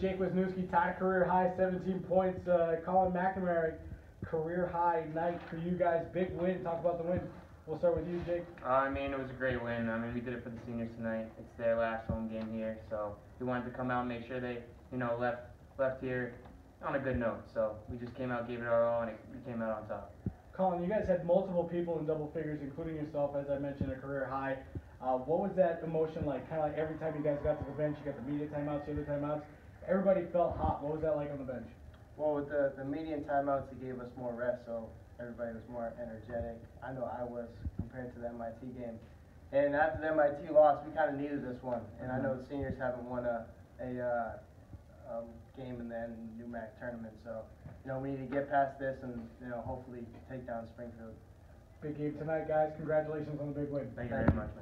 Jake Wisniewski tied career high, 17 points. Uh, Colin McNamara, career high night for you guys. Big win. Talk about the win. We'll start with you, Jake. Uh, I mean, it was a great win. I mean, we did it for the seniors tonight. It's their last home game here, so we wanted to come out and make sure they, you know, left left here on a good note. So we just came out, gave it our all, and it, we came out on top. Colin, you guys had multiple people in double figures, including yourself, as I mentioned, a career high. Uh, what was that emotion like? Kind of like every time you guys got to the bench, you got the media timeouts, the other timeouts. Everybody felt hot. What was that like on the bench? Well, with the, the median timeouts, it gave us more rest, so everybody was more energetic. I know I was compared to the MIT game. And after the MIT loss, we kind of needed this one. And I know the seniors haven't won a, a uh, um, game in the NEWMAC tournament, so, you know, we need to get past this and, you know, hopefully take down Springfield. Big game tonight, guys. Congratulations on the big win. Thank you very much, man.